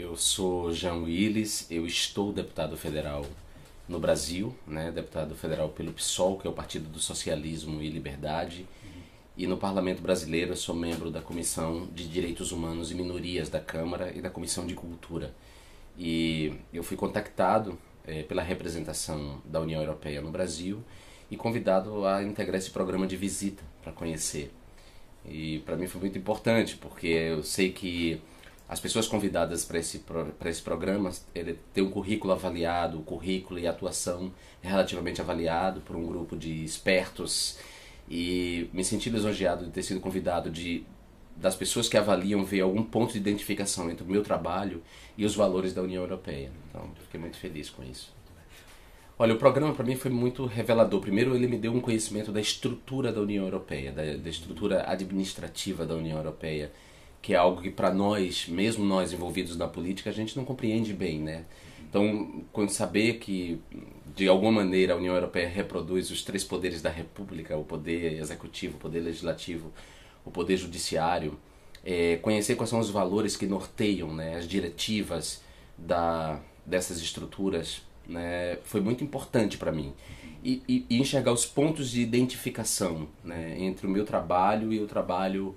Eu sou Jean Willis, eu estou deputado federal no Brasil, né, deputado federal pelo PSOL, que é o Partido do Socialismo e Liberdade, e no Parlamento Brasileiro eu sou membro da Comissão de Direitos Humanos e Minorias da Câmara e da Comissão de Cultura. E eu fui contactado é, pela representação da União Europeia no Brasil e convidado a integrar esse programa de visita para conhecer. E para mim foi muito importante, porque eu sei que as pessoas convidadas para esse, para esse programa ele tem um currículo avaliado, o currículo e a atuação é relativamente avaliado por um grupo de expertos e me senti lisonjeado de ter sido convidado de das pessoas que avaliam ver algum ponto de identificação entre o meu trabalho e os valores da União Europeia. Então, fiquei muito feliz com isso. Olha, o programa para mim foi muito revelador. Primeiro, ele me deu um conhecimento da estrutura da União Europeia, da, da estrutura administrativa da União Europeia que é algo que para nós, mesmo nós envolvidos na política, a gente não compreende bem, né? Então, quando saber que de alguma maneira a União Europeia reproduz os três poderes da República, o poder executivo, o poder legislativo, o poder judiciário, é, conhecer quais são os valores que norteiam, né, as diretivas da dessas estruturas, né, foi muito importante para mim. E, e, e, enxergar os pontos de identificação né, entre o meu trabalho e o trabalho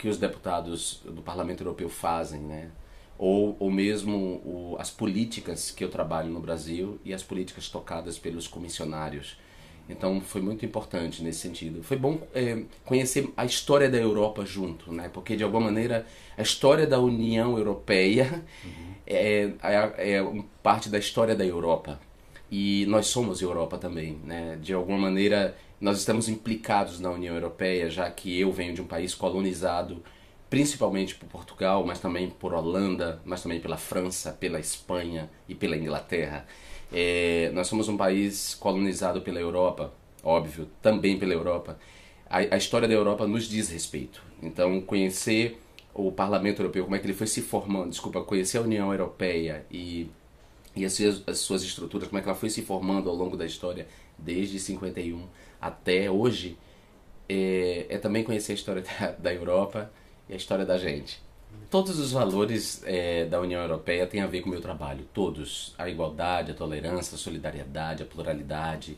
que os deputados do Parlamento Europeu fazem, né? Ou, ou mesmo o, as políticas que eu trabalho no Brasil e as políticas tocadas pelos comissionários. Então foi muito importante nesse sentido. Foi bom é, conhecer a história da Europa junto, né? Porque de alguma maneira a história da União Europeia uhum. é, é, é parte da história da Europa e nós somos Europa também, né? De alguma maneira nós estamos implicados na União Europeia, já que eu venho de um país colonizado principalmente por Portugal, mas também por Holanda, mas também pela França, pela Espanha e pela Inglaterra. É, nós somos um país colonizado pela Europa, óbvio, também pela Europa. A, a, história da Europa nos diz respeito. Então, conhecer o Parlamento Europeu, como é que ele foi se formando, desculpa, conhecer a União Europeia e, e as, suas, as suas estruturas, como é que ela foi se formando ao longo da história, desde 51 até hoje, é, é também conhecer a história da, da, Europa e a história da gente. Todos os valores é, da União Europeia têm a ver com o meu trabalho, todos. A igualdade, a tolerância, a solidariedade, a pluralidade,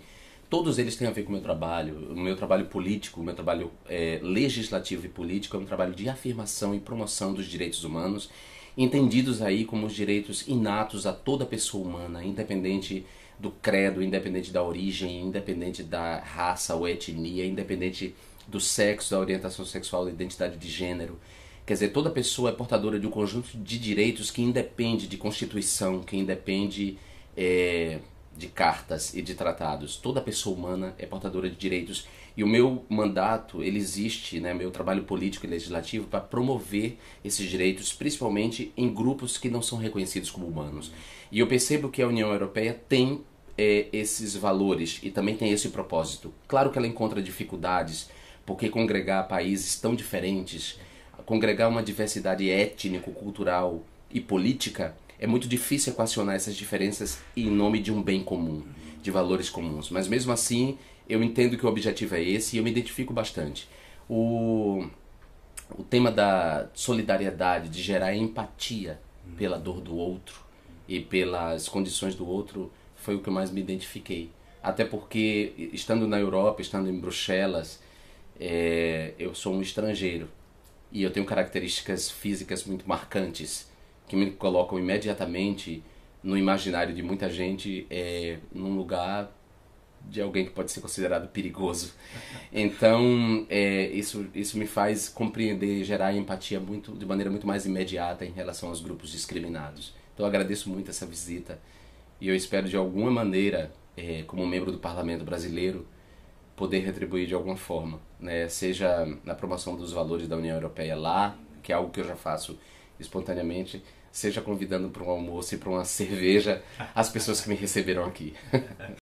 todos eles têm a ver com o meu trabalho. O meu trabalho político, o meu trabalho é, legislativo e político é um trabalho de afirmação e promoção dos direitos humanos, entendidos aí como os direitos inatos a toda pessoa humana, independente do credo, independente da origem, independente da raça ou etnia, independente do sexo, da orientação sexual, da identidade de gênero. Quer dizer, toda pessoa é portadora de um conjunto de direitos que independe de constituição, que independe é, de cartas e de tratados. Toda pessoa humana é portadora de direitos. E o meu mandato, ele existe, né, meu trabalho político e legislativo, para promover esses direitos, principalmente em grupos que não são reconhecidos como humanos. E eu percebo que a União Europeia tem é, esses valores e também tem esse propósito. Claro que ela encontra dificuldades, porque congregar países tão diferentes, congregar uma diversidade étnico, cultural e política, é muito difícil equacionar essas diferenças em nome de um bem comum, de valores comuns. Mas mesmo assim, eu entendo que o objetivo é esse e eu me identifico bastante. O, o tema da solidariedade, de gerar empatia pela dor do outro e pelas condições do outro, foi o que eu mais me identifiquei. Até porque, estando na Europa, estando em Bruxelas, é, eu sou um estrangeiro e eu tenho características físicas muito marcantes que me colocam imediatamente no imaginário de muita gente é, num lugar de alguém que pode ser considerado perigoso. Então, é, isso, isso me faz compreender, gerar empatia muito, de maneira muito mais imediata em relação aos grupos discriminados. Então, eu agradeço muito essa visita e eu espero de alguma maneira, é, como membro do Parlamento brasileiro, poder retribuir de alguma forma, né? seja na promoção dos valores da União Europeia lá, que é algo que eu já faço espontaneamente, seja convidando para um almoço e para uma cerveja as pessoas que me receberam aqui.